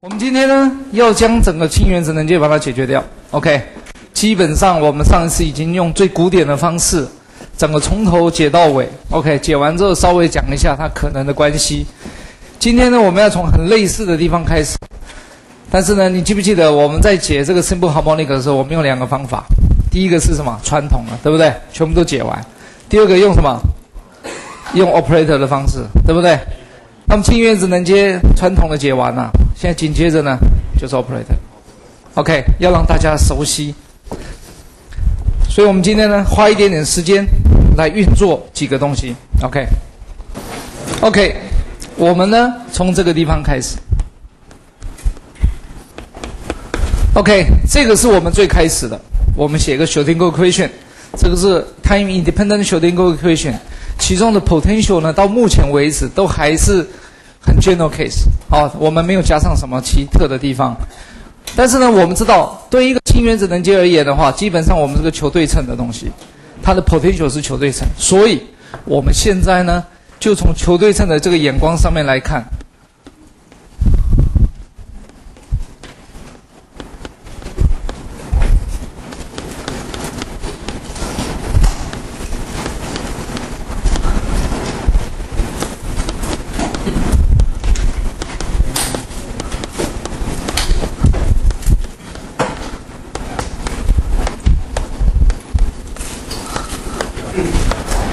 我们今天呢，要将整个氢原子能阶把它解决掉。OK，基本上我们上一次已经用最古典的方式，整个从头解到尾。OK，解完之后稍微讲一下它可能的关系。今天呢，我们要从很类似的地方开始。但是呢，你记不记得我们在解这个 simple harmonic 的时候，我们用两个方法。第一个是什么？传统的，对不对？全部都解完。第二个用什么？用 operator 的方式，对不对？那么氢原子能阶传统的解完了，现在紧接着呢就是 operator。OK，要让大家熟悉，所以我们今天呢花一点点时间来运作几个东西。OK，OK，我们呢从这个地方开始。OK，这个是我们最开始的，我们写个 Schrodinger equation，这个是 time independent Schrodinger equation。其中的 potential 呢，到目前为止都还是很 general case，好，我们没有加上什么奇特的地方。但是呢，我们知道，对一个氢原子能阶而言的话，基本上我们是个球对称的东西，它的 potential 是球对称，所以我们现在呢，就从球对称的这个眼光上面来看。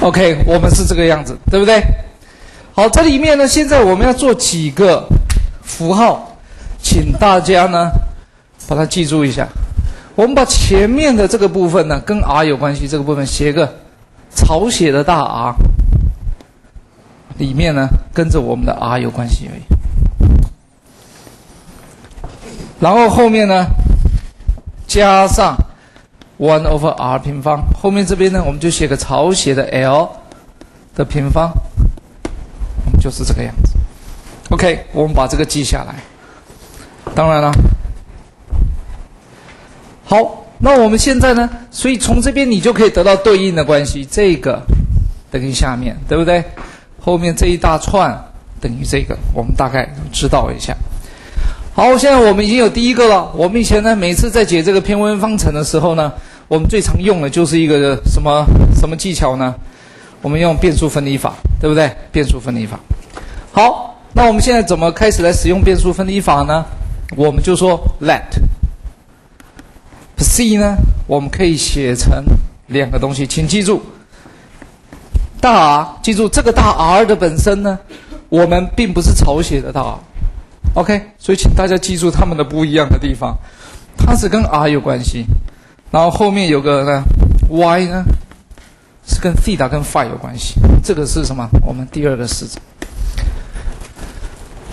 OK，我们是这个样子，对不对？好，这里面呢，现在我们要做几个符号，请大家呢把它记住一下。我们把前面的这个部分呢，跟 R 有关系，这个部分写个草写的大 R，里面呢跟着我们的 R 有关系而已。然后后面呢加上。One over r 平方，后面这边呢，我们就写个朝写的 l 的平方，就是这个样子。OK，我们把这个记下来。当然了，好，那我们现在呢，所以从这边你就可以得到对应的关系，这个等于下面，对不对？后面这一大串等于这个，我们大概知道一下。好，现在我们已经有第一个了。我们以前呢，每次在解这个偏微分方程的时候呢，我们最常用的就是一个什么什么技巧呢？我们用变数分离法，对不对？变数分离法。好，那我们现在怎么开始来使用变数分离法呢？我们就说 let c 呢，我们可以写成两个东西，请记住，大 R，记住这个大 R 的本身呢，我们并不是草写的大。OK，所以请大家记住它们的不一样的地方，它是跟 R 有关系，然后后面有个呢 Y 呢是跟 theta 跟 phi 有关系，这个是什么？我们第二个式子。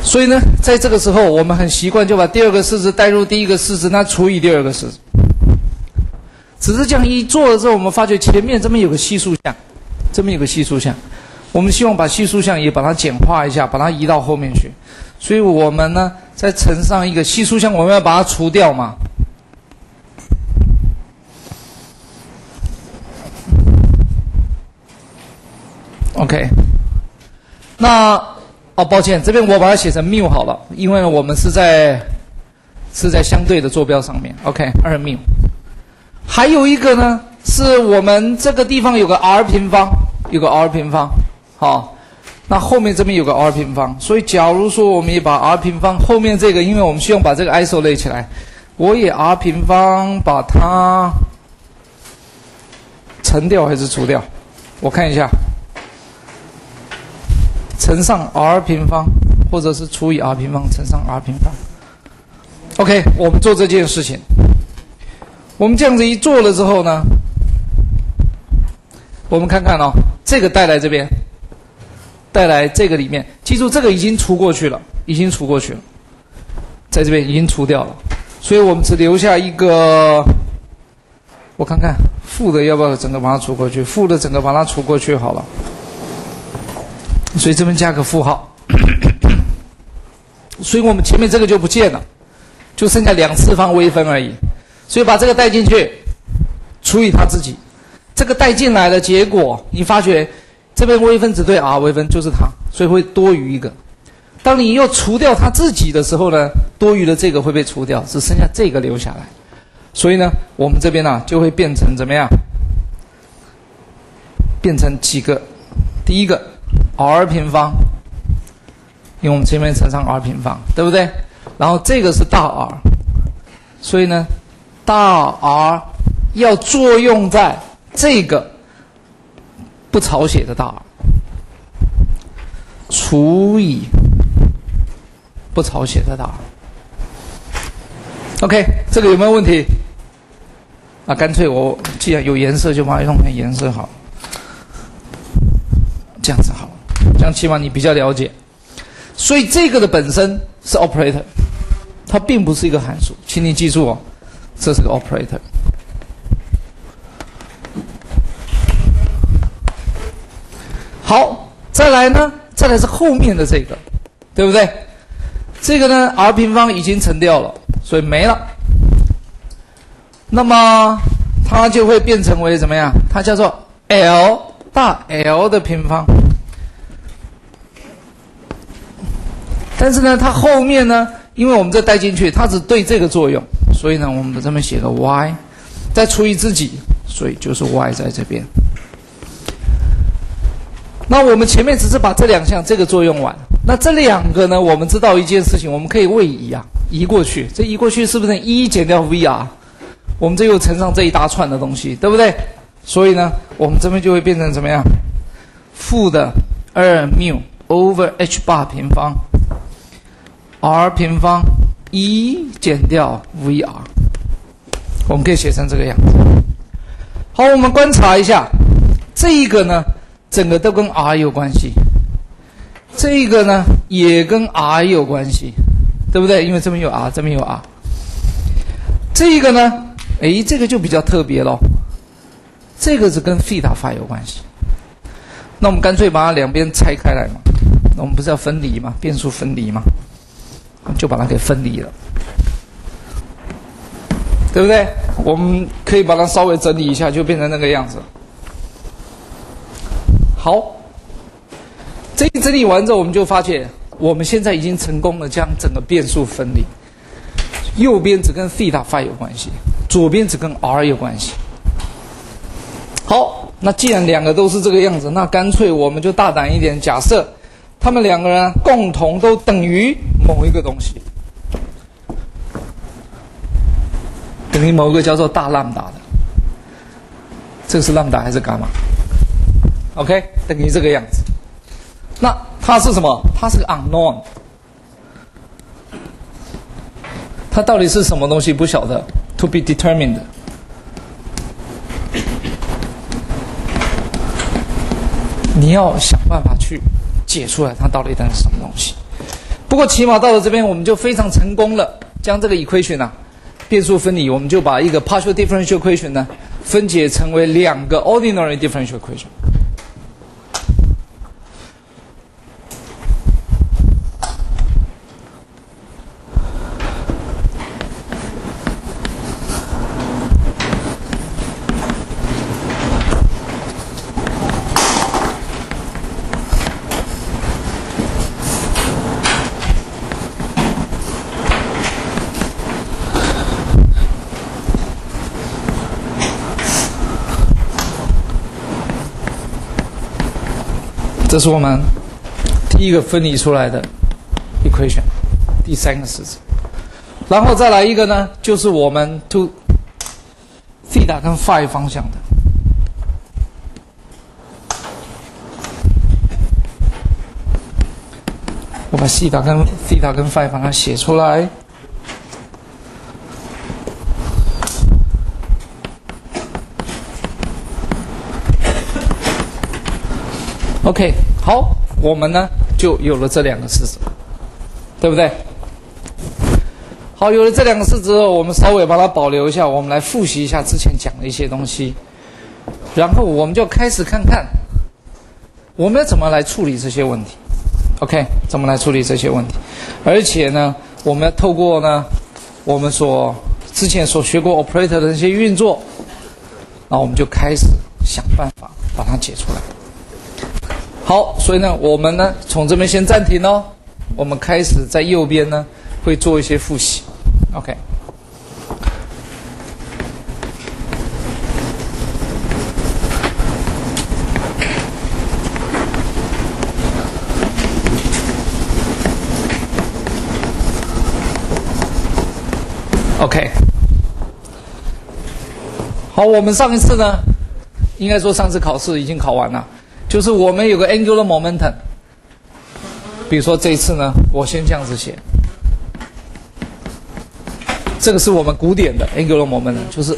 所以呢，在这个时候，我们很习惯就把第二个式子带入第一个式子，那除以第二个式子。只是这样一做了之后，我们发觉前面这边有个系数项，这边有个系数项，我们希望把系数项也把它简化一下，把它移到后面去。所以我们呢，再乘上一个系数项，我们要把它除掉嘛。OK，那哦，抱歉，这边我把它写成缪好了，因为我们是在是在相对的坐标上面。OK，二缪。还有一个呢，是我们这个地方有个 r 平方，有个 r 平方，好。那后面这边有个 r 平方，所以假如说我们也把 r 平方后面这个，因为我们希望把这个 isol 累起来，我也 r 平方把它乘掉还是除掉？我看一下，乘上 r 平方，或者是除以 r 平方乘上 r 平方。OK，我们做这件事情，我们这样子一做了之后呢，我们看看哦，这个带来这边。带来这个里面，记住这个已经除过去了，已经除过去了，在这边已经除掉了，所以我们只留下一个，我看看负的要不要整个把它除过去，负的整个把它除过去好了，所以这边加个负号，所以我们前面这个就不见了，就剩下两次方微分而已，所以把这个带进去，除以它自己，这个带进来的结果，你发觉。这边微分子对 r 微分就是它，所以会多余一个。当你又除掉它自己的时候呢，多余的这个会被除掉，只剩下这个留下来。所以呢，我们这边呢就会变成怎么样？变成几个？第一个 r 平方，因为我们前面乘上 r 平方，对不对？然后这个是大 R，所以呢，大 R 要作用在这个不抄写的大除以不抄写的大。OK，这个有没有问题？那干脆我既然有颜色，就把它弄成颜色好，这样子好，这样起码你比较了解。所以这个的本身是 operator，它并不是一个函数，请你记住哦，这是个 operator。好，再来呢，再来是后面的这个，对不对？这个呢，r 平方已经乘掉了，所以没了。那么它就会变成为怎么样？它叫做 L 大 L 的平方。但是呢，它后面呢，因为我们这带进去，它只对这个作用，所以呢，我们这边写个 y，再除以自己，所以就是 y 在这边。那我们前面只是把这两项这个作用完，那这两个呢，我们知道一件事情，我们可以位移啊，移过去，这移过去是不是一减掉 v_r？我们这又乘上这一大串的东西，对不对？所以呢，我们这边就会变成怎么样？负的二缪 over h bar 平方，r 平方一减掉 v_r，我们可以写成这个样子。好，我们观察一下，这一个呢，整个都跟 r 有关系，这个呢也跟 r 有关系，对不对？因为这边有 r，这边有 r，这个呢？哎，这个就比较特别喽。这个是跟 theta phi 有关系。那我们干脆把它两边拆开来嘛。那我们不是要分离嘛？变数分离嘛？就把它给分离了，对不对？我们可以把它稍微整理一下，就变成那个样子。好，这一整理完之后，我们就发现，我们现在已经成功的将整个变数分离。右边只跟 theta phi 有关系。左边只跟 r 有关系。好，那既然两个都是这个样子，那干脆我们就大胆一点，假设他们两个人共同都等于某一个东西，等于某一个叫做大 lambda 的，这是 lambda 还是伽马？OK，等于这个样子。那它是什么？它是个 unknown，它到底是什么东西？不晓得。To be determined，你要想办法去解出来，它到底等是什么东西。不过起码到了这边，我们就非常成功了，将这个 equation 啊，变数分离，我们就把一个 partial differential equation 呢，分解成为两个 ordinary differential equation。这是我们第一个分离出来的 equation，第三个式子，然后再来一个呢，就是我们 to theta 跟 phi 方向的。我把西塔跟 theta 跟 phi 把它写出来。OK，好，我们呢就有了这两个式子，对不对？好，有了这两个式子之后，我们稍微把它保留一下，我们来复习一下之前讲的一些东西，然后我们就开始看看我们要怎么来处理这些问题。OK，怎么来处理这些问题？而且呢，我们要透过呢我们所之前所学过 operator 的那些运作，然后我们就开始想办法把它解出来。好，所以呢，我们呢从这边先暂停哦。我们开始在右边呢会做一些复习。OK。OK，好，我们上一次呢，应该说上次考试已经考完了，就是我们有个 angular momentum。比如说这一次呢，我先这样子写，这个是我们古典的 angular momentum，就是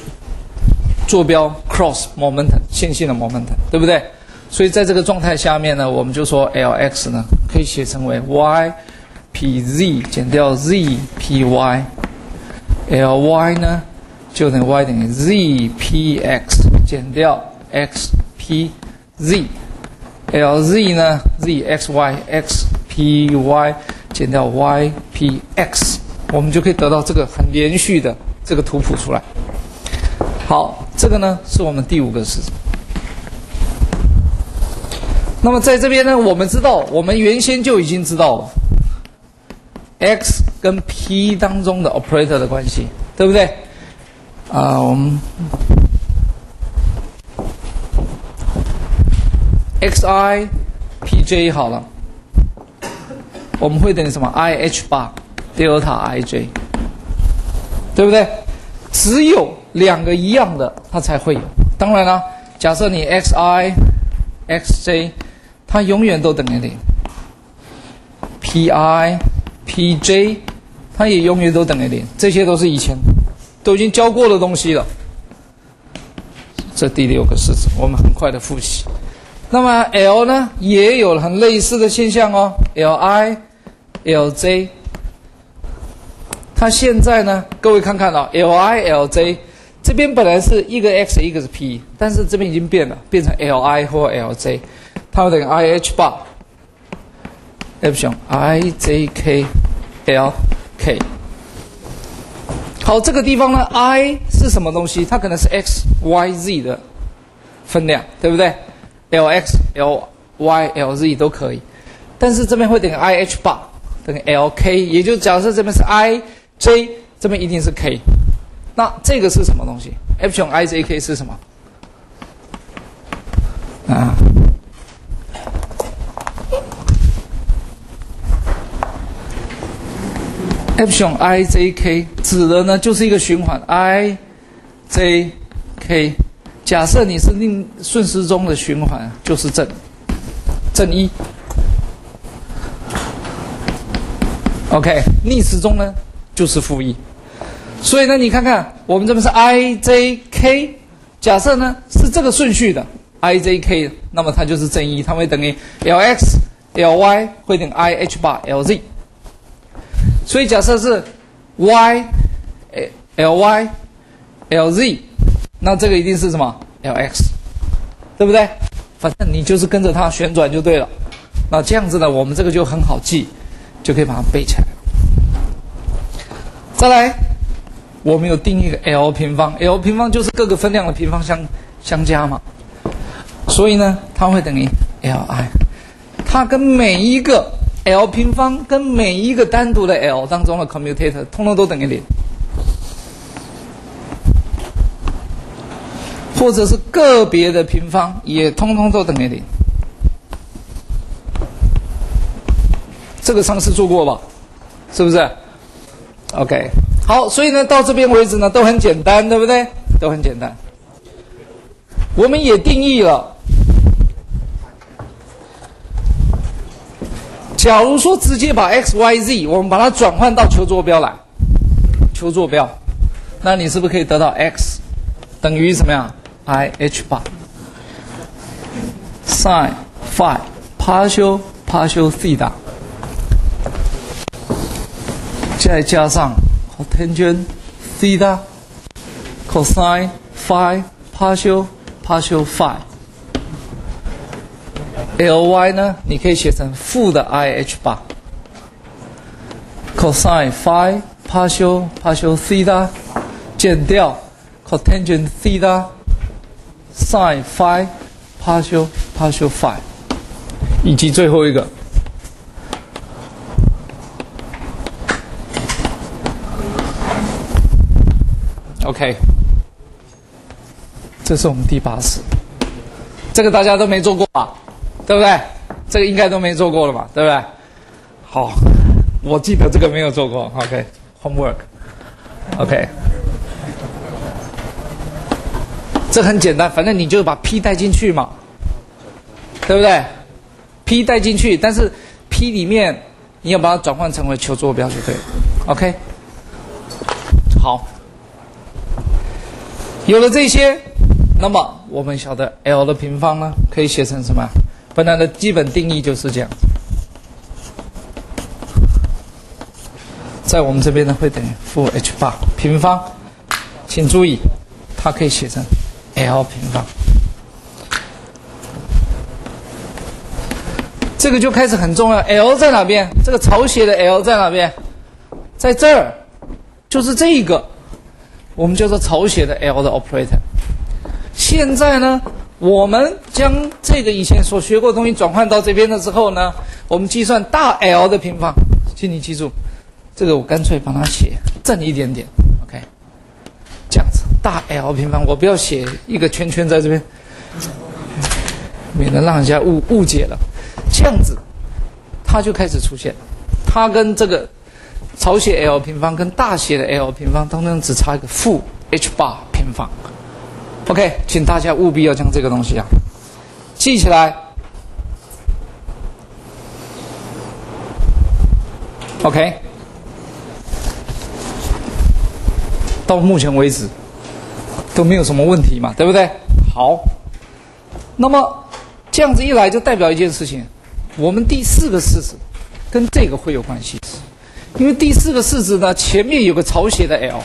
坐标 cross momentum 线性的 momentum，对不对？所以在这个状态下面呢，我们就说 Lx 呢可以写成为 y p z 减掉 z p y。Ly 呢，就等于 y 等于 zpx 减掉 xpz。Lz 呢，zxy xpy 减掉 ypx，我们就可以得到这个很连续的这个图谱出来。好，这个呢是我们第五个式子。那么在这边呢，我们知道，我们原先就已经知道了 x。跟 P 当中的 operator 的关系，对不对？啊，我们 xi pj 好了，我们会等于什么？i h 八 delta ij，对不对？只有两个一样的，它才会有。当然了，假设你 xi xj，它永远都等于零。pi pj 它也永远都等于零，这些都是以前都已经教过的东西了。这第六个式子，我们很快的复习。那么 L 呢，也有很类似的现象哦，Li、Lj。它现在呢，各位看看哦，Li、Lj 这边本来是一个 x 一个是 p，但是这边已经变了，变成 Li 或 Lj，它会等于 i h 八 epsilon i j k l。k，好，这个地方呢，i 是什么东西？它可能是 x、y、z 的分量，对不对？l x、l y、l z 都可以，但是这边会等于 i h 八等于 l k，也就假设这边是 i j，这边一定是 k，那这个是什么东西？epsilon i j k 是什么？啊？epsilon i j k 指的呢就是一个循环 i j k。假设你是令顺时钟的循环，就是正正一。OK，逆时钟呢就是负一。所以呢，你看看我们这边是 i j k。假设呢是这个顺序的 i j k，那么它就是正一，它会等于 l x l y 会等于 i h 八 l z。所以假设是 y l y l z，那这个一定是什么 l x，对不对？反正你就是跟着它旋转就对了。那这样子呢，我们这个就很好记，就可以把它背起来。再来，我们有定义一个 L 平方，L 平方就是各个分量的平方相相加嘛。所以呢，它会等于 L i，它跟每一个。L 平方跟每一个单独的 L 当中的 commutator 通通都等于零，或者是个别的平方也通通都等于零。这个上次做过吧？是不是？OK，好，所以呢，到这边为止呢，都很简单，对不对？都很简单。我们也定义了。假如说直接把 x、y、z 我们把它转换到求坐标来，求坐标，那你是不是可以得到 x 等于什么呀？i h 八 sin phi partial partial theta，再加上 cotangent theta cosine phi partial partial phi。L y 呢？你可以写成负的 i h 八 cosine phi partial partial theta 减掉 cotangent theta sin phi，partial partial phi，以及最后一个，OK，这是我们第八次，这个大家都没做过吧，对不对？这个应该都没做过了嘛，对不对？好，我记得这个没有做过，OK，homework，OK。这很简单，反正你就把 P 带进去嘛，对不对？P 带进去，但是 P 里面你要把它转换成为求坐标就对了。OK，好。有了这些，那么我们晓得 L 的平方呢，可以写成什么？本来的基本定义就是这样，在我们这边呢会等于负 h 八平方，请注意，它可以写成 L 平方。这个就开始很重要，L 在哪边？这个草写的 L 在哪边？在这儿，就是这个。我们叫做草写的 L 的 operator。现在呢，我们将这个以前所学过的东西转换到这边的时候呢，我们计算大 L 的平方。请你记住，这个我干脆把它写正一点点，大 L 平方，我不要写一个圈圈在这边，免得让人家误误解了。这样子，它就开始出现，它跟这个。草写 L 平方跟大写的 L 平方，当中只差一个负 h 八平方。OK，请大家务必要将这个东西啊记起来。OK，到目前为止都没有什么问题嘛，对不对？好，那么这样子一来就代表一件事情，我们第四个式子跟这个会有关系。因为第四个式子呢，前面有个朝写的 L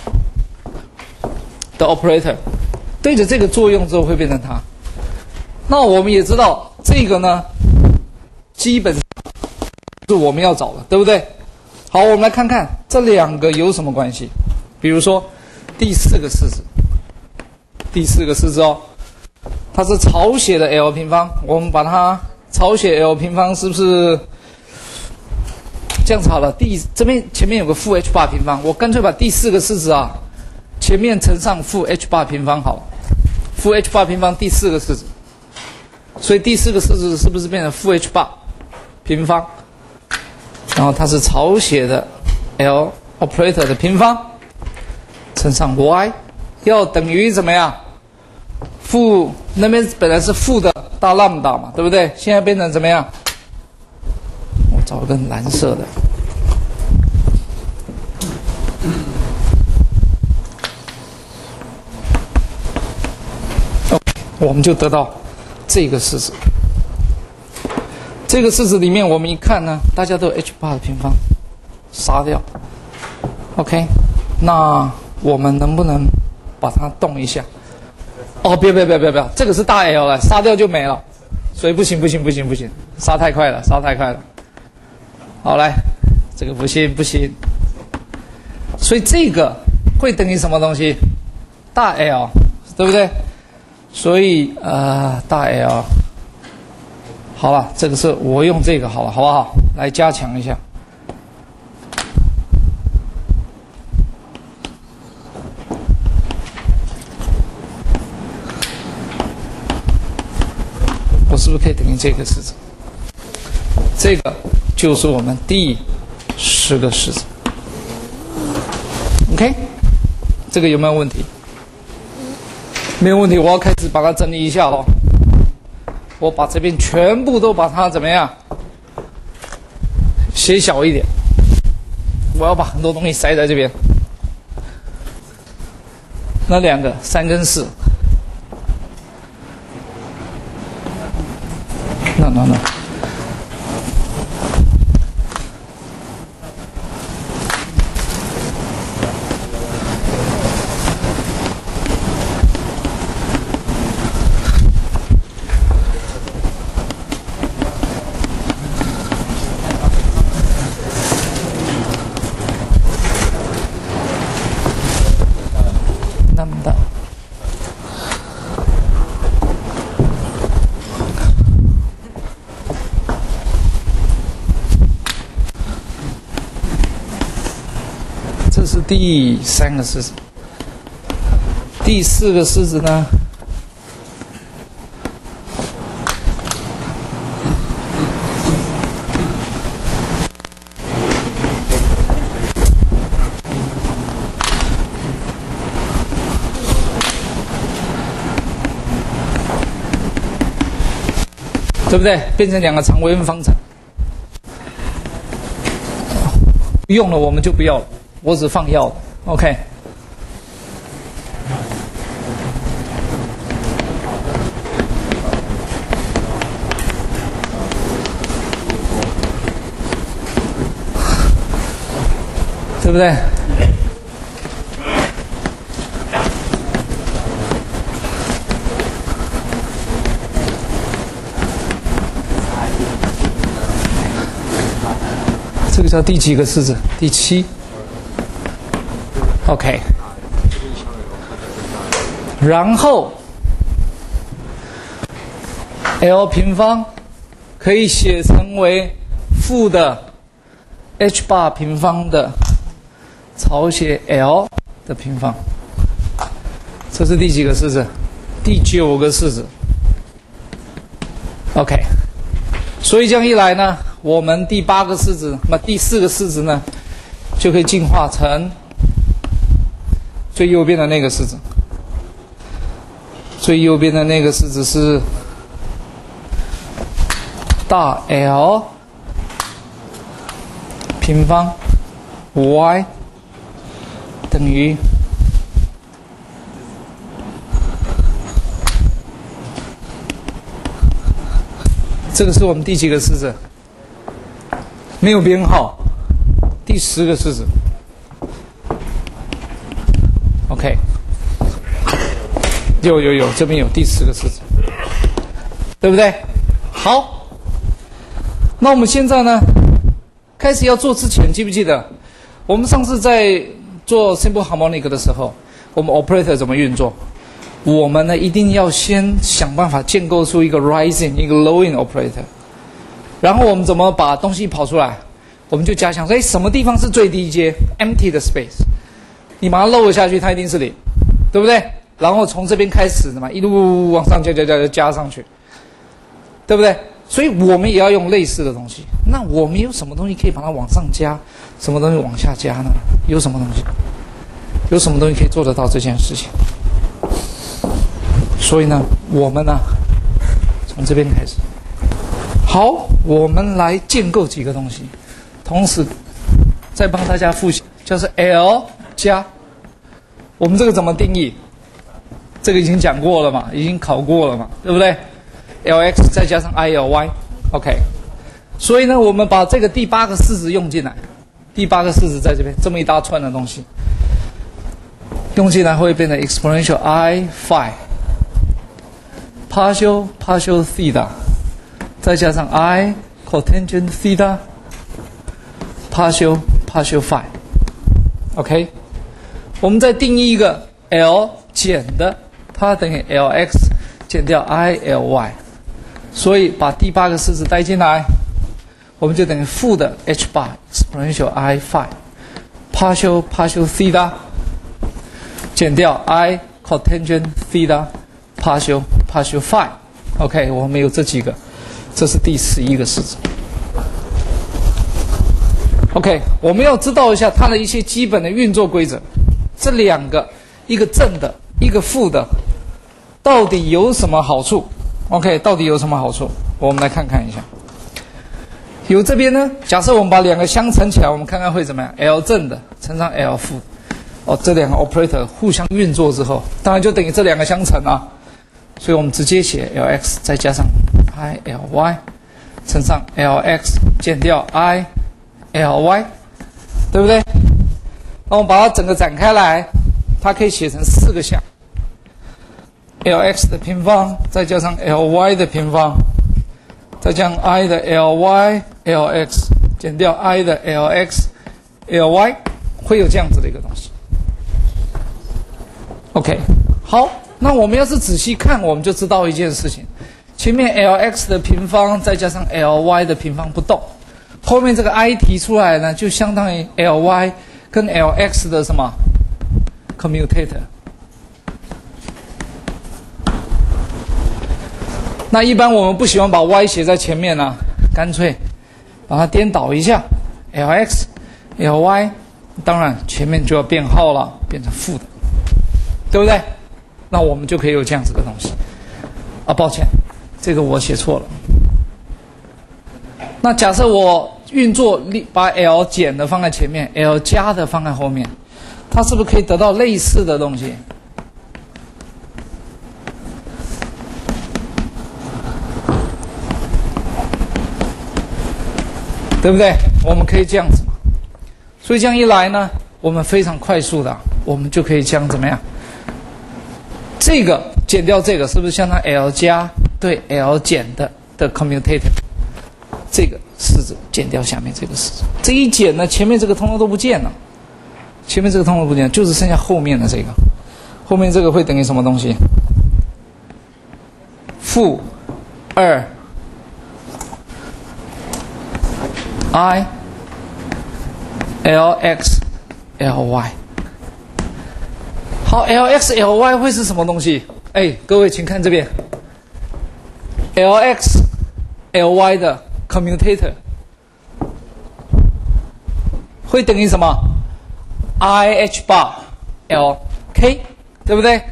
的 operator，对着这个作用之后会变成它。那我们也知道这个呢，基本是我们要找的，对不对？好，我们来看看这两个有什么关系。比如说第四个式子，第四个式子哦，它是草写的 L 平方，我们把它草写 L 平方是不是？这样子好了，第这边前面有个负 h 八平方，我干脆把第四个式子啊，前面乘上负 h 八平方好，负 h 八平方第四个式子，所以第四个式子是不是变成负 h 八平方？然后它是草写的 L operator 的平方乘上 y，要等于怎么样？负那边本来是负的大 lambda 嘛，对不对？现在变成怎么样？我找个蓝色的我们就得到这个式子。这个式子里面，我们一看呢，大家都 h 八的平方，杀掉。OK，那我们能不能把它动一下？哦，别别别别别，这个是大 L 了，杀掉就没了，所以不行不行不行不行，杀太快了，杀太快了。好来，这个不行不行，所以这个会等于什么东西？大 L，对不对？所以呃，大 L，好了，这个是我用这个好了，好不好？来加强一下。我是不是可以等于这个式子？这个。就是我们第十个式子，OK，这个有没有问题？没有问题，我要开始把它整理一下喽。我把这边全部都把它怎么样写小一点？我要把很多东西塞在这边。那两个三跟四，那那那。第三个式子第四个式子呢？对不对？变成两个常微分方程，用了我们就不要了，我只放药，OK。对不对？这个叫第几个式子？第七。OK。然后，L 平方可以写成为负的 h bar 平方的。草写 L 的平方，这是第几个式子？第九个式子。OK，所以这样一来呢，我们第八个式子，那么第四个式子呢，就可以进化成最右边的那个式子。最右边的那个式子是大 L 平方 y。等于这个是我们第几个式子？没有编号，第十个式子。OK，有有有，这边有第四个式子，对不对？好，那我们现在呢，开始要做之前，记不记得？我们上次在做 simple harmonic 的时候，我们 operator 怎么运作？我们呢一定要先想办法建构出一个 rising 一个 lowing operator，然后我们怎么把东西跑出来？我们就假想说，哎，什么地方是最低阶 empty 的 space？你把它漏了下去，它一定是零，对不对？然后从这边开始的嘛，一路往上加加加加加上去，对不对？所以我们也要用类似的东西。那我们有什么东西可以把它往上加？什么东西往下加呢？有什么东西？有什么东西可以做得到这件事情？所以呢，我们呢，从这边开始。好，我们来建构几个东西，同时再帮大家复习，就是 L 加。我们这个怎么定义？这个已经讲过了嘛，已经考过了嘛，对不对？Lx 再加上 ILy，OK。所以呢，我们把这个第八个式子用进来。第八个式子在这边，这么一大串的东西，用进来会变成 exponential i phi partial partial theta，再加上 i cotangent theta partial partial phi，OK，我们再定义一个 L 减的，它等于 Lx 减掉 ILy，所以把第八个式子带进来。我们就等于负的 h bar exponential i phi partial partial theta 减掉 i cotangent theta partial partial phi。OK，我们有这几个，这是第十一个式子。OK，我们要知道一下它的一些基本的运作规则。这两个，一个正的，一个负的，到底有什么好处？OK，到底有什么好处？我们来看看一下。有这边呢，假设我们把两个相乘起来，我们看看会怎么样？L 正的乘上 L 负，哦，这两个 operator 互相运作之后，当然就等于这两个相乘啊。所以我们直接写 Lx 再加上 ILy 乘上 Lx 减掉 ILy，对不对？那我们把它整个展开来，它可以写成四个项：Lx 的平方再加上 Ly 的平方。再将 i 的 ly lx 减掉 i 的 lx ly，会有这样子的一个东西。OK，好，那我们要是仔细看，我们就知道一件事情：前面 lx 的平方再加上 ly 的平方不动，后面这个 i 提出来呢，就相当于 ly 跟 lx 的什么 commutator。那一般我们不喜欢把 y 写在前面呢，干脆把它颠倒一下，Lx Ly，当然前面就要变号了，变成负的，对不对？那我们就可以有这样子的东西。啊，抱歉，这个我写错了。那假设我运作把 L 减的放在前面，L 加的放在后面，它是不是可以得到类似的东西？对不对？我们可以这样子嘛。所以这样一来呢，我们非常快速的，我们就可以将怎么样？这个减掉这个，是不是相当 L 加对 L 减的的 commutator？这个式子减掉下面这个式子，这一减呢，前面这个通通都不见了，前面这个通通不见，就是剩下后面的这个，后面这个会等于什么东西？负二 i l x l y。好，l x l y 会是什么东西？哎，各位请看这边，l x l y 的。commutator 会等于什么？I H bar L K，对不对？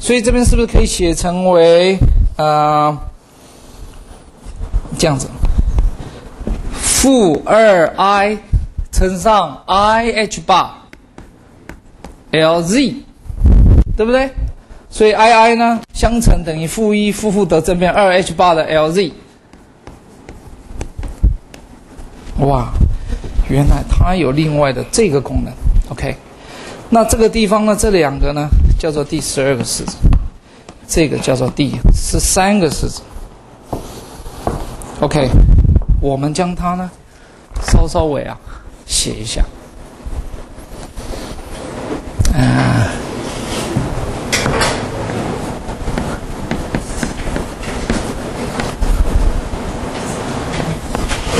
所以这边是不是可以写成为呃这样子？负二 I 乘上 I H bar L Z，对不对？所以 I I 呢相乘等于负一负负得正变二 H bar 的 L Z。哇，原来它有另外的这个功能，OK。那这个地方呢，这两个呢叫做第十二个式子，这个叫做第十三个式子，OK。我们将它呢稍稍微啊写一下，啊。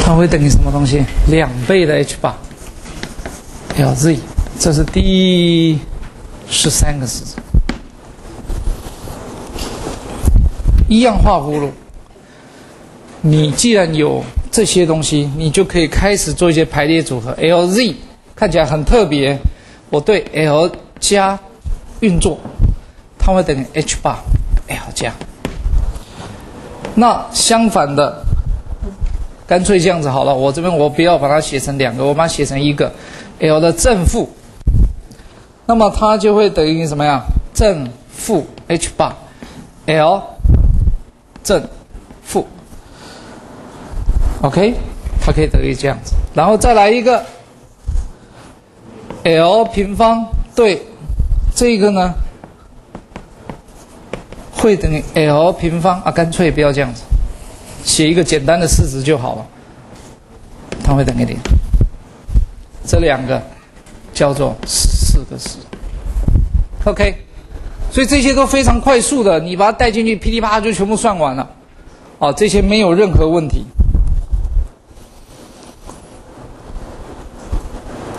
它会等于什么东西？两倍的 h bar l z，这是第十三个式子。一样画葫芦。你既然有这些东西，你就可以开始做一些排列组合。l z 看起来很特别，我对 l 加运作，它会等于 h 八 l 加。那相反的。干脆这样子好了，我这边我不要把它写成两个，我把它写成一个，L 的正负，那么它就会等于什么呀？正负 h 八 L 正负，OK，它可以等于这样子，然后再来一个 L 平方对这个呢，会等于 L 平方啊，干脆不要这样子。写一个简单的式子就好了，它会等于零。这两个叫做四个式，OK。所以这些都非常快速的，你把它带进去，噼里啪啦就全部算完了。哦，这些没有任何问题。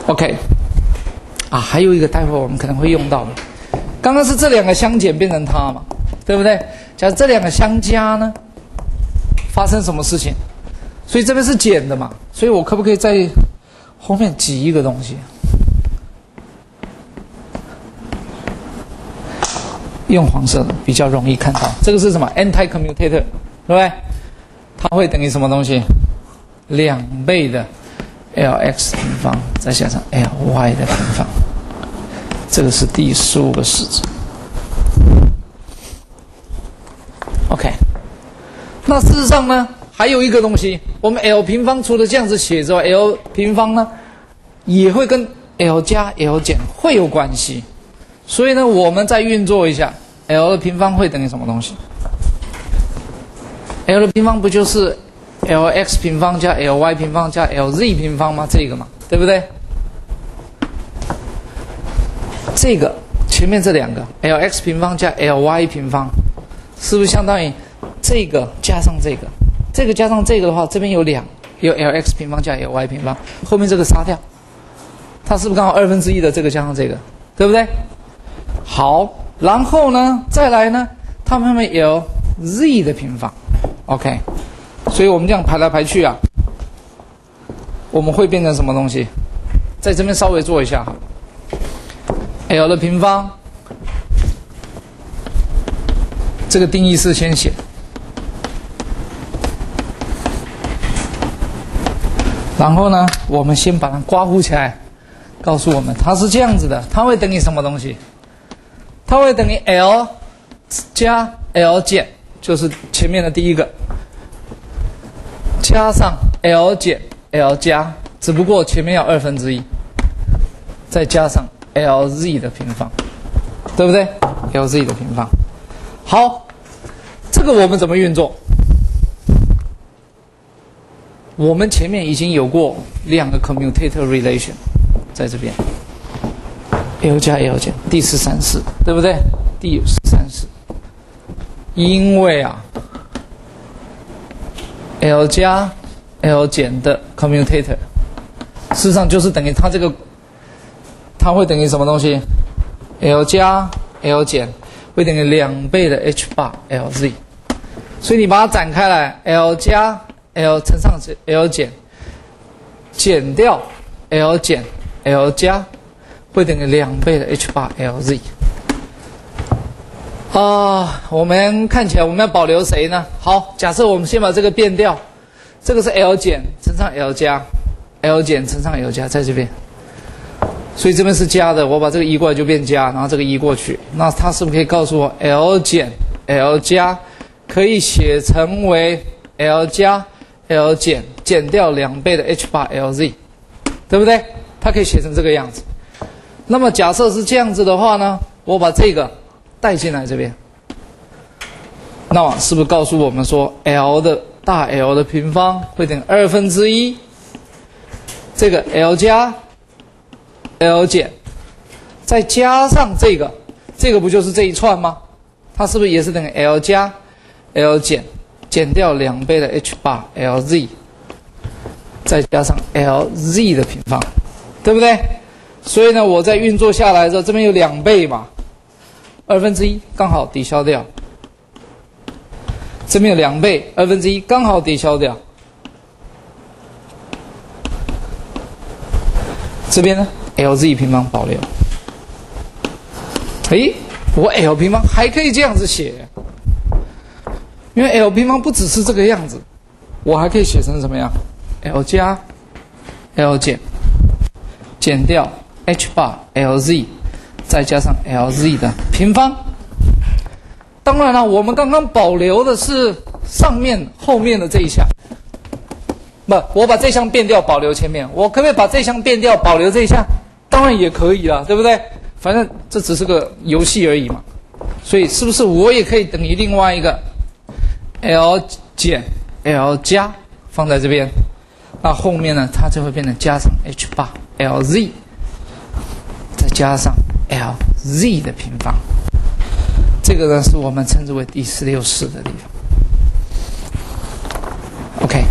OK。啊，还有一个待会我们可能会用到的，刚刚是这两个相减变成它嘛，对不对？假如这两个相加呢？发生什么事情？所以这边是减的嘛？所以我可不可以在后面挤一个东西？用黄色的比较容易看到。这个是什么？anti-commutator，对不对？它会等于什么东西？两倍的 Lx 平方再加上 Ly 的平方。这个是第十五个式子。OK。那事实上呢，还有一个东西，我们 L 平方除了这样子写之外，L 平方呢也会跟 L 加 L 减会有关系，所以呢，我们再运作一下，L 的平方会等于什么东西？L 的平方不就是 Lx 平方加 Ly 平方加 Lz 平方吗？这个嘛，对不对？这个前面这两个 Lx 平方加 Ly 平方，是不是相当于？这个加上这个，这个加上这个的话，这边有两，有 Lx 平方加 Ly 平方，后面这个杀掉，它是不是刚好二分之一的这个加上这个，对不对？好，然后呢，再来呢，它们后面有 z 的平方，OK，所以我们这样排来排去啊，我们会变成什么东西？在这边稍微做一下，L 的平方，这个定义式先写，然后呢，我们先把它刮糊起来，告诉我们它是这样子的，它会等于什么东西？它会等于 L 加 L 减，就是前面的第一个，加上 L 减 L 加。只不过前面要二分之一，再加上 Lz 的平方，对不对？Lz 的平方。好，这个我们怎么运作？我们前面已经有过两个 commutator relation，在这边，L 加 L 减第十三式，对不对？第十三式，因为啊，L 加 L 减的 commutator。事实上就是等于它这个，它会等于什么东西？L 加 L 减会等于两倍的 h 八 Lz，所以你把它展开来，L 加 L 乘上 L 减，减掉 L 减 L 加会等于两倍的 h 八 Lz。啊，我们看起来我们要保留谁呢？好，假设我们先把这个变掉，这个是 L 减乘上 L 加。L 减乘上 L 加在这边，所以这边是加的，我把这个移过来就变加，然后这个移过去，那它是不是可以告诉我 L 减 L 加可以写成为 L 加 L 减减掉两倍的 h 八 Lz，对不对？它可以写成这个样子。那么假设是这样子的话呢，我把这个带进来这边，那么是不是告诉我们说 L 的大 L 的平方会等于二分之一？这个 L 加 L 减，再加上这个，这个不就是这一串吗？它是不是也是等于 L 加 L 减减掉两倍的 h 八 Lz，再加上 Lz 的平方，对不对？所以呢，我在运作下来的时候，这边有两倍嘛，二分之一刚好抵消掉，这边有两倍，二分之一刚好抵消掉。这边呢，Lz 平方保留。哎，我 L 平方还可以这样子写，因为 L 平方不只是这个样子，我还可以写成什么样？L 加 L 减减掉 h bar Lz，再加上 Lz 的平方。当然了，我们刚刚保留的是上面后面的这一项。不，我把这项变掉，保留前面。我可不可以把这项变掉，保留这一项？当然也可以了，对不对？反正这只是个游戏而已嘛。所以是不是我也可以等于另外一个 L 减 L 加放在这边？那后面呢，它就会变成加上 h 八 Lz，再加上 Lz 的平方。这个呢，是我们称之为第十六式的地方。OK。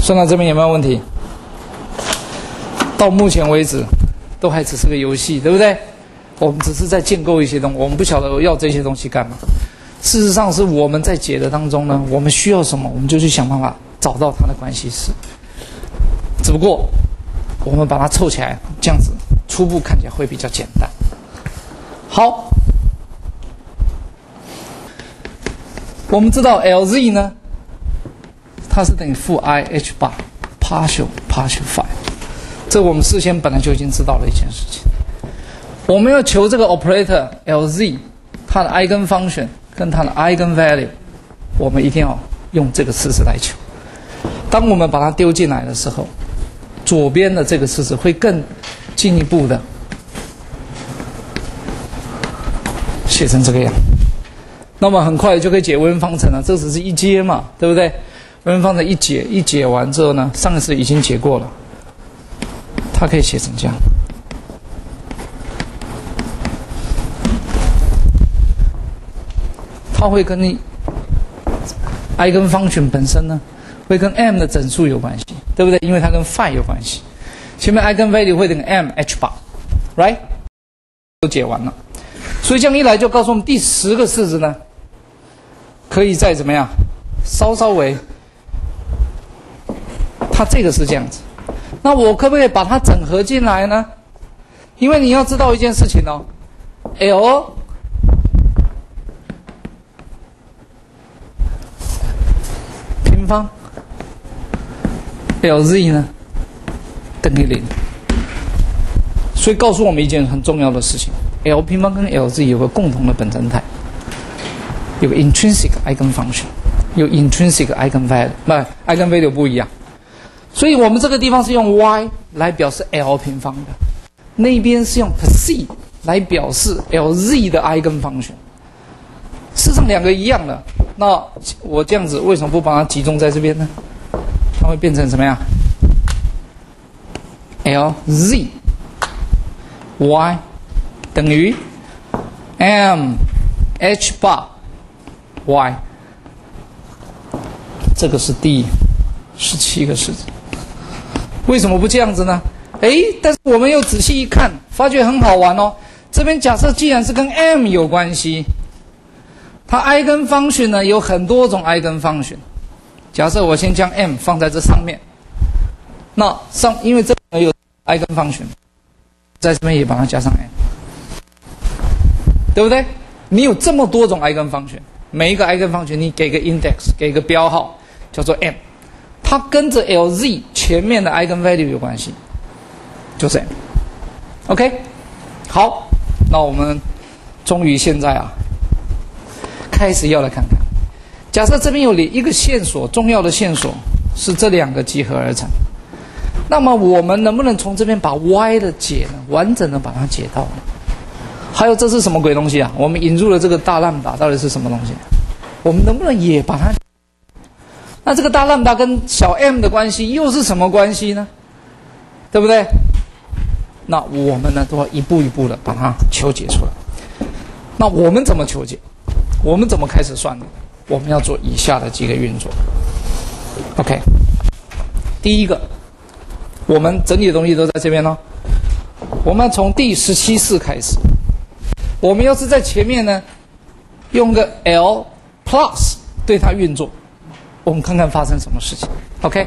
算到这边有没有问题？到目前为止，都还只是个游戏，对不对？我们只是在建构一些东西，我们不晓得要这些东西干嘛。事实上，是我们在解的当中呢，我们需要什么，我们就去想办法找到它的关系式。只不过，我们把它凑起来，这样子初步看起来会比较简单。好，我们知道 Lz 呢？它是等于负 i h 八 partial partial phi，这我们事先本来就已经知道了一件事情。我们要求这个 operator Lz 它的 eigen function 跟它的 ign value，我们一定要用这个式子来求。当我们把它丢进来的时候，左边的这个式子会更进一步的写成这个样，那么很快就可以解微分方程了。这只是一阶嘛，对不对？微分方程一解一解完之后呢，上一次已经解过了，它可以写成这样。它会跟你 eigen function 本身呢，会跟 m 的整数有关系，对不对？因为它跟 phi 有关系。前面 eigen value 会等于 m h 八，right？都解完了，所以这样一来就告诉我们第十个式子呢。可以再怎么样，稍稍微，它这个是这样子，那我可不可以把它整合进来呢？因为你要知道一件事情哦，L 平方 Lz 呢等于零，所以告诉我们一件很重要的事情：L 平方跟 Lz 有个共同的本征态。有个 intrinsic eigenfunction，有 intrinsic eigenvalue，不，eigenvalue 不一样，所以我们这个地方是用 y 来表示 L 平方的，那边是用 c 来表示 Lz 的 eigenfunction，事实上两个一样的，那我这样子为什么不把它集中在这边呢？它会变成什么样？Lz y 等于 m h bar。y，这个是第十七个式子。为什么不这样子呢？哎，但是我们又仔细一看，发觉很好玩哦。这边假设既然是跟 m 有关系，它 eigenfunction 呢有很多种 eigenfunction。假设我先将 m 放在这上面，那上因为这有 ign function 在这边也把它加上 m，对不对？你有这么多种 ign function。每一个 ign function 你给个 index，给个标号，叫做 m，它跟着 Lz 前面的 i 根 value 有关系，就是 m。OK，好，那我们终于现在啊，开始要来看看，假设这边有一个线索，重要的线索是这两个集合而成，那么我们能不能从这边把 y 的解呢，完整的把它解到呢？还有这是什么鬼东西啊？我们引入了这个大浪打，到底是什么东西？我们能不能也把它？那这个大浪打跟小 m 的关系又是什么关系呢？对不对？那我们呢都要一步一步的把它求解出来。那我们怎么求解？我们怎么开始算呢？我们要做以下的几个运作。OK，第一个，我们整理的东西都在这边哦。我们从第十七式开始。我们要是在前面呢，用个 L plus 对它运作，我们看看发生什么事情。OK，OK，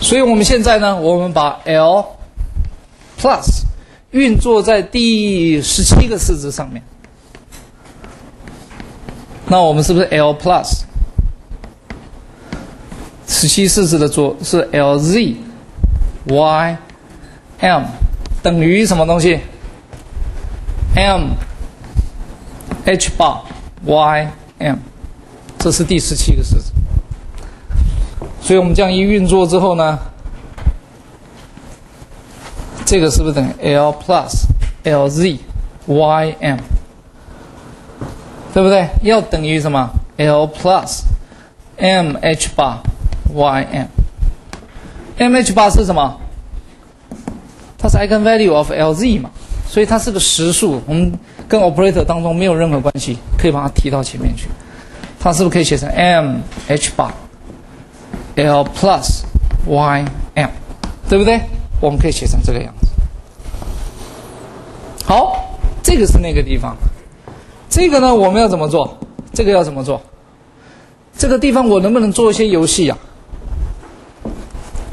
所以我们现在呢，我们把 L plus 运作在第十七个式子上面，那我们是不是 L plus？十七式子的左是 Lz y m 等于什么东西？m h bar y m，这是第十七个式子。所以我们这样一运作之后呢，这个是不是等于 L plus Lz y m？对不对？要等于什么？L plus m h bar y m m h 八是什么？它是 eigenvalue of L z 嘛，所以它是个实数，我们跟 operator 当中没有任何关系，可以把它提到前面去。它是不是可以写成 m h 八 L plus y m，对不对？我们可以写成这个样。好，这个是那个地方。这个呢，我们要怎么做？这个要怎么做？这个地方我能不能做一些游戏呀？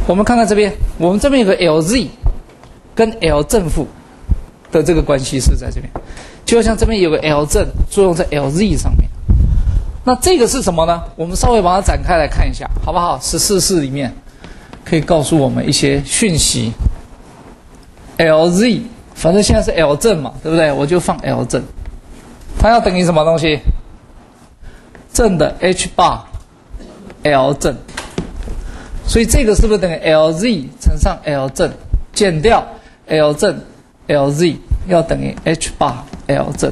我们看看这边，我们这边有个 Lz 跟 L 正负的这个关系是在这边，就像这边有个 L 正作用在 Lz 上面。那这个是什么呢？我们稍微把它展开来看一下，好不好？十四式里面可以告诉我们一些讯息。Lz 反正现在是 L 正嘛，对不对？我就放 L 正，它要等于什么东西？正的 h 八 L 正。所以这个是不是等于 Lz 乘上 L 正减掉 L 正 Lz 要等于 h 八 L 正？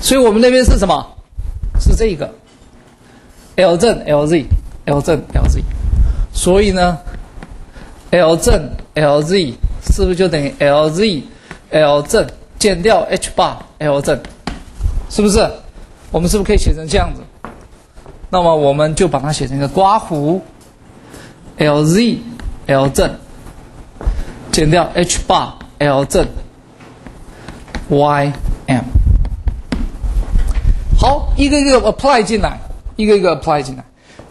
所以我们那边是什么？是这个 L 正 Lz L 正 Lz。所以呢，L 正 Lz 是不是就等于 Lz L 正减掉 h bar L 正？是不是？我们是不是可以写成这样子？那么我们就把它写成一个刮弧。LZ L 正减掉 H bar L 正 Y M。好，一个一个 apply 进来，一个一个 apply 进来，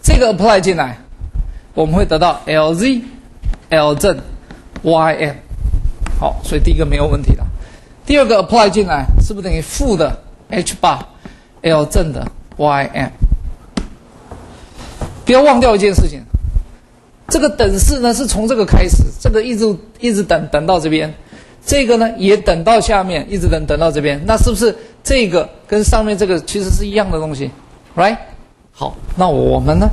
这个 apply 进来，我们会得到 LZ L 正 Y M。好，所以第一个没有问题了。第二个 apply 进来，是不是等于负的 h 八 l 正的 Y M？不要忘掉一件事情，这个等式呢是从这个开始，这个一直一直等等到这边，这个呢也等到下面，一直等等到这边，那是不是这个跟上面这个其实是一样的东西？Right？好，那我们呢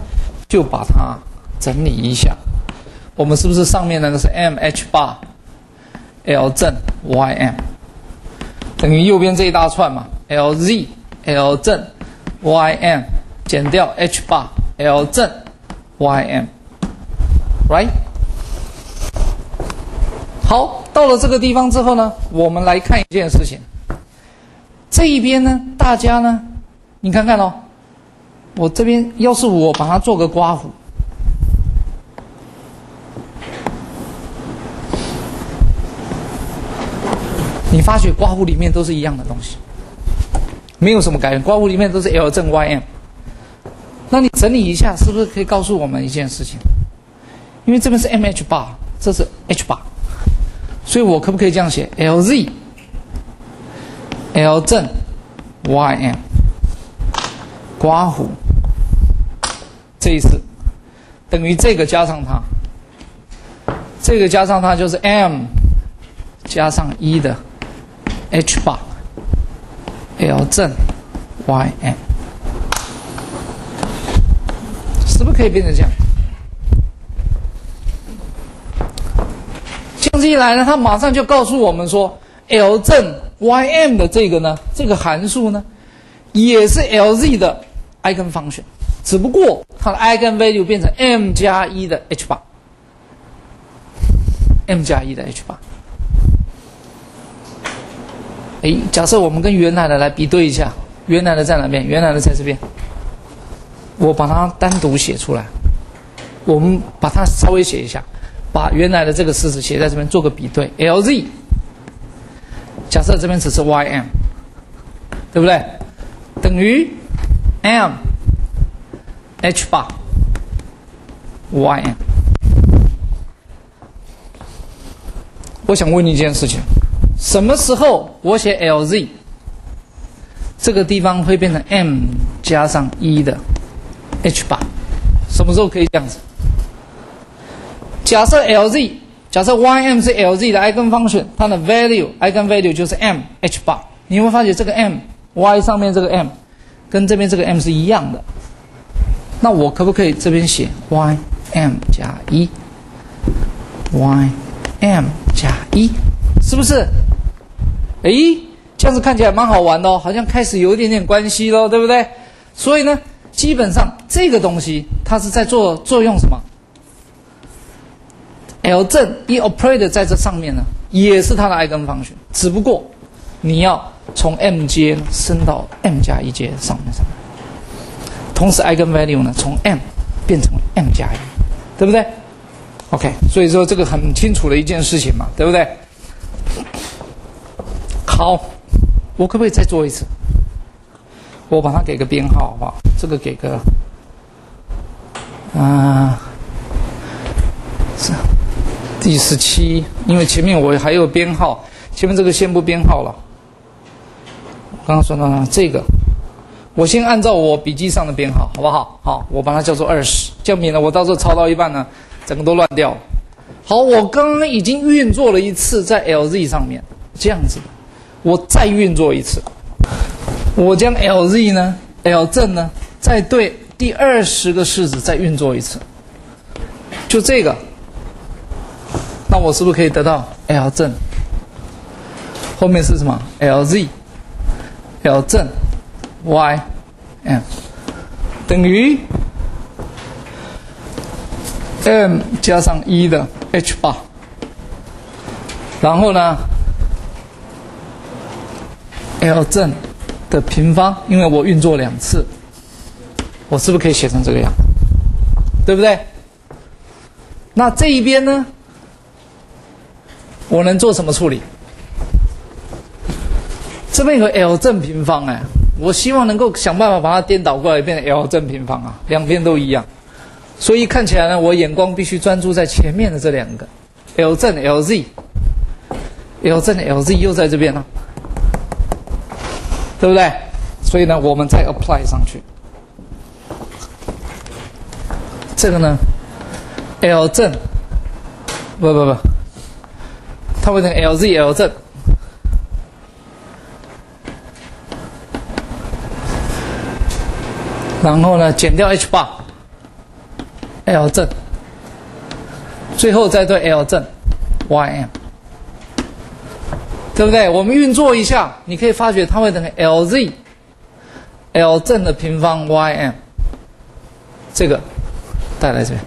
就把它整理一下，我们是不是上面那个是 M H bar L 正 Y M 等于右边这一大串嘛？L Z L 正 Y M 减掉 H 八。L 正 Y M，right？好，到了这个地方之后呢，我们来看一件事情。这一边呢，大家呢，你看看哦，我这边要是我把它做个刮胡，你发觉刮胡里面都是一样的东西，没有什么改变，刮胡里面都是 L 正 Y M。那你整理一下，是不是可以告诉我们一件事情？因为这边是 M H 八，这是 H 八，所以我可不可以这样写？L Z L 正 Y M 刮胡。这一次。等于这个加上它，这个加上它就是 M 加上一的。H 八 L 正 Y M。是不是可以变成这样？这样子一来呢，它马上就告诉我们说，L 正 Y M 的这个呢，这个函数呢，也是 L Z 的 eigenfunction，只不过它的 eigenvalue 变成 M 加一的 H 八，M 加一的 H 八。哎，假设我们跟原来的来比对一下，原来的在哪边？原来的在这边。我把它单独写出来，我们把它稍微写一下，把原来的这个式子写在这边做个比对。L Z，假设这边只是 Y M，对不对？等于 M H 八 Y M。我想问你一件事情：什么时候我写 L Z，这个地方会变成 M 加上一的？H 八，什么时候可以这样子？假设 LZ，假设 YM 是 LZ 的 eigenfunction，它的 value eigenvalue 就是 M H 八，你会发现这个 M Y 上面这个 M 跟这边这个 M 是一样的。那我可不可以这边写 YM 加一，YM 加一，是不是？诶，这样子看起来蛮好玩的哦，好像开始有一点点关系喽，对不对？所以呢？基本上这个东西它是在做作用什么？L 正一 operator 在这上面呢，也是它的 eigenfunction，只不过你要从 M 阶升到 M 加一阶上面上，同时 eigenvalue 呢从 M 变成 M 加一，对不对？OK，所以说这个很清楚的一件事情嘛，对不对？好，我可不可以再做一次？我把它给个编号，好不好？这个给个啊，是第十七，因为前面我还有编号，前面这个先不编号了。刚刚说到呢，这个我先按照我笔记上的编号，好不好？好，我把它叫做二十，这样免得我到时候抄到一半呢，整个都乱掉。好，我刚刚已经运作了一次在 LZ 上面，这样子，我再运作一次。我将 L Z 呢，L 正呢，再对第二十个式子再运作一次，就这个，那我是不是可以得到 L 正？后面是什么？L Z，L 正，Y。M 等于 M 加上一的 H 八，然后呢，L 正。的平方，因为我运作两次，我是不是可以写成这个样？对不对？那这一边呢？我能做什么处理？这边有个 L 正平方哎，我希望能够想办法把它颠倒过来，变成 L 正平方啊，两边都一样。所以看起来呢，我眼光必须专注在前面的这两个 L 正 LZ，L 正 LZ 又在这边了，对不对？所以呢，我们再 apply 上去。这个呢，L 正，不不不，它会成 LZ L 正，然后呢，减掉 H 八，L 正，最后再对 L 正，YM，对不对？我们运作一下，你可以发觉它会等于 LZ。L 正的平方 Ym，这个带来这边，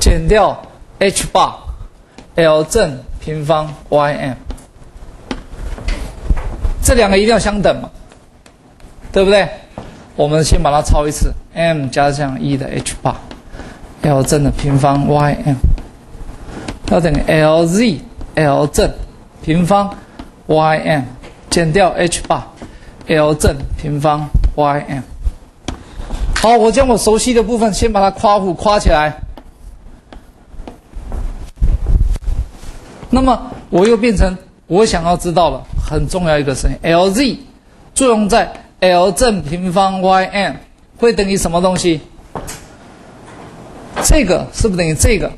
减掉 H 八 L 正平方 Ym，这两个一定要相等嘛，对不对？我们先把它抄一次，m 加上一的 H 八 L 正的平方 Ym，要等于 Lz L 正平方 Ym 减掉 H 八 L 正平方。y m，好，我将我熟悉的部分先把它夸弧夸起来。那么我又变成我想要知道了很重要一个声音，Lz 作用在 L 正平方 Ym 会等于什么东西？这个是不是等于这个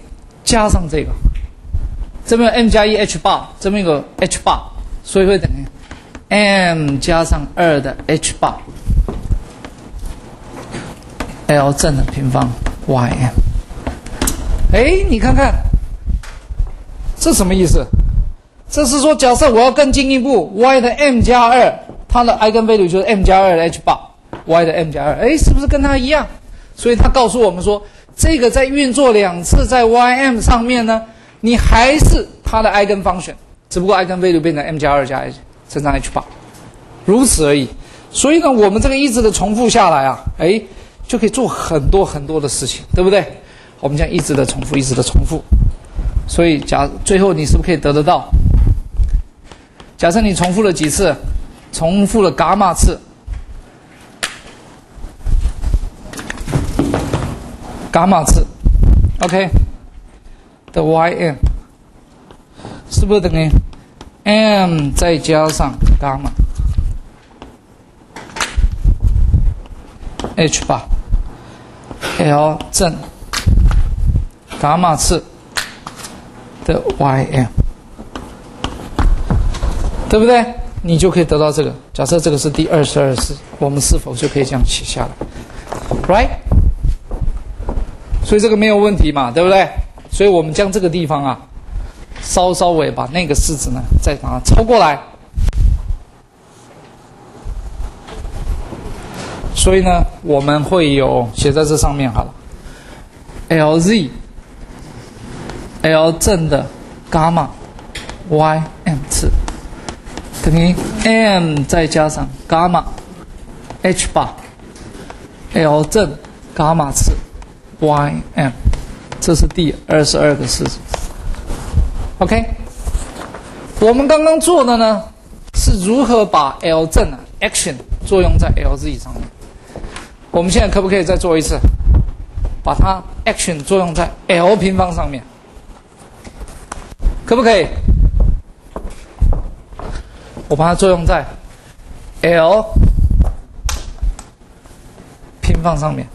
加上这个？这边有 m 加一 h 八，这边有个 h 八，所以会等于 m 加上二的 h 八。L 正的平方 Ym，哎，你看看，这什么意思？这是说，假设我要更进一步，y 的 m 加二，它的 eigenvalue 就是 m 加二的 h 八，y 的 m 加二，哎，是不是跟它一样？所以它告诉我们说，这个在运作两次在 Ym 上面呢，你还是它的 eigenfunction，只不过 eigenvalue 变成 m 加二加 h 乘上 h 八，如此而已。所以呢，我们这个一直的重复下来啊，哎。就可以做很多很多的事情，对不对？我们将一直的重复，一直的重复。所以，假最后你是不是可以得得到？假设你重复了几次，重复了伽马次，伽马次，OK 的 Ym 是不是等于 m 再加上伽马 h 八？L 正伽马次的 Ym，对不对？你就可以得到这个。假设这个是第二十二式，我们是否就可以这样写下来？Right？所以这个没有问题嘛，对不对？所以我们将这个地方啊，稍稍微把那个式子呢，再把它抄过来。所以呢，我们会有写在这上面好了。Lz L 正的伽马 Ym 次等于 m 再加上伽马 h 八 L 正伽马次 Ym，这是第二十二个式子。OK，我们刚刚做的呢，是如何把 L 正啊 action 作用在 Lz 上面。我们现在可不可以再做一次，把它 action 作用在 L 平方上面，可不可以？我把它作用在 L 平方上面。